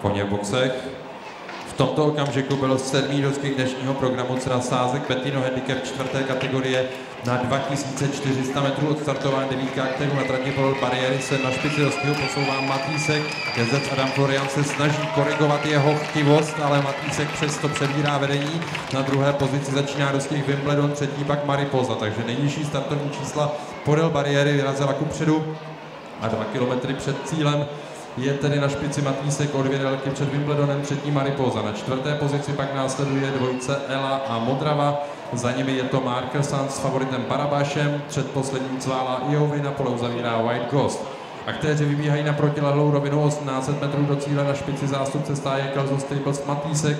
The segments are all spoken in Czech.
koně v boxech. V tomto okamžiku byl sedmý dostih dnešního programu Cena sázek Bettino Handicap čtvrté kategorie na 2400 metrů od startování devítka, kterou na trati podal bariéry se na špici dostihu posouvá Matýsek. Jezdec Adam Florian se snaží korigovat jeho chtivost, ale Matýsek přesto přebírá vedení. Na druhé pozici začíná dostih Wimbledon, třetí pak Mariposa, takže nejnižší startovní čísla podél bariéry vyrazila ku předu a dva kilometry před cílem je tedy na špici Matýsek o dvě délky před Wimbledonem, třetí Mariposa. Na čtvrté pozici pak následuje dvojice Ela a Modrava. Za nimi je to Marker Sands s favoritem Parabašem, předposlední Cvála Iovy, na pole uzavírá White Ghost. Aktéři vybíhají na protilehlou rovinu 1800 metrů do cíle na špici zástupce stáje Kelzo Stables Matýsek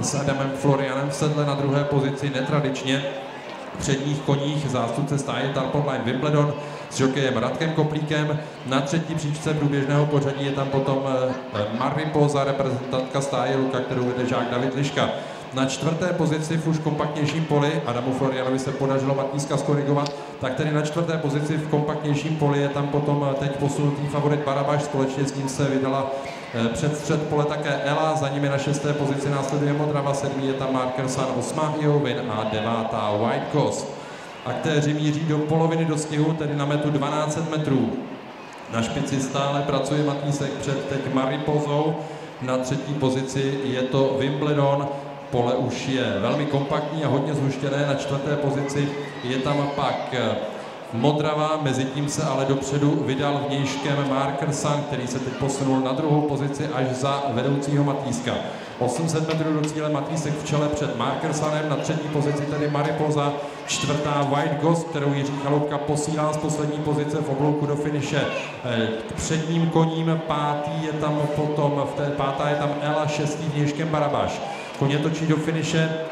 s Adamem Florianem v sedle na druhé pozici netradičně předních koních zástupce stáje Tarpon Wimbledon s jokejem Radkem Koplíkem. Na třetí příčce průběžného pořadí je tam potom eh, Mariposa, reprezentantka stáje Luka, kterou vede žák David Liška. Na čtvrté pozici v už kompaktnějším poli, Adamu Florianovi se podařilo Matýska skorigovat, tak tedy na čtvrté pozici v kompaktnějším poli je tam potom eh, teď posunutý favorit Barabaš, společně s ním se vydala eh, před střed pole také Ela, za nimi na šesté pozici následuje Modrava, sedmý je tam Marker San, osmá Iovin a devátá White Coast. Aktéři míří do poloviny dostihu, tedy na metu 12 metrů. Na špici stále pracuje Matýsek před teď Maripozou, na třetí pozici je to Wimbledon, pole už je velmi kompaktní a hodně zhuštěné, na čtvrté pozici je tam pak Modrava, mezi tím se ale dopředu vydal vnějškem Marker San, který se teď posunul na druhou pozici až za vedoucího Matýska. 800 metrů do cíle Matýsek v čele před Markersanem, na třetí pozici tedy Mariposa, čtvrtá White Ghost, kterou Jiří Chaloupka posílá z poslední pozice v oblouku do finiše eh, k předním koním, pátý je tam potom, v té pátá je tam Ela, šestý vnějškem Barabáš. Koně točí do finiše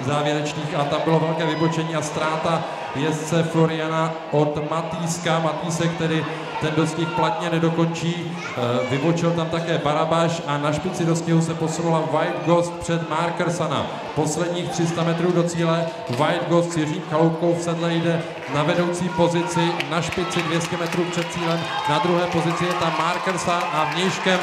závěrečných a tam bylo velké vybočení a ztráta jezdce Floriana od Matýska. Matýsek tedy ten dostih platně nedokončí. Eh, vybočil tam také Barabaš a na špici dostihu se posunula White Ghost před Markersana. Posledních 300 metrů do cíle White Ghost s Jiřím Chaloupkou v sedle jde na vedoucí pozici na špici 200 metrů před cílem. Na druhé pozici je tam Markersa a vnějškem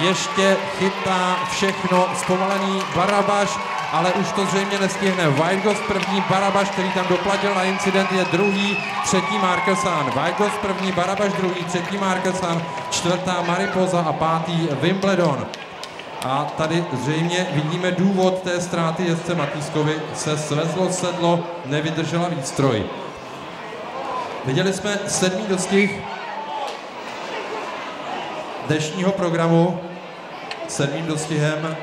ještě chytá všechno zpomalený Barabaš ale už to zřejmě nestihne. Whitegos první, Barabaš, který tam doplatil na incident, je druhý, třetí Markesan. Whitegos první, Barabaš druhý, třetí Markesan, čtvrtá Mariposa a pátý Wimbledon. A tady zřejmě vidíme důvod té ztráty jezdce Matýskovi. Se svezlo sedlo, nevydržela výstroj. Viděli jsme sedmý dostih dnešního programu. Sedmým dostihem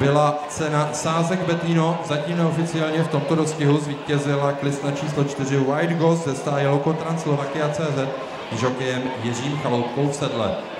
byla cena Sázek Betino, zatím neoficiálně v tomto dostihu zvítězila klisna číslo 4 White Ghost ze stáje Lokotran Slovakia CZ s žokejem Jiřím Chaloupkou v sedle.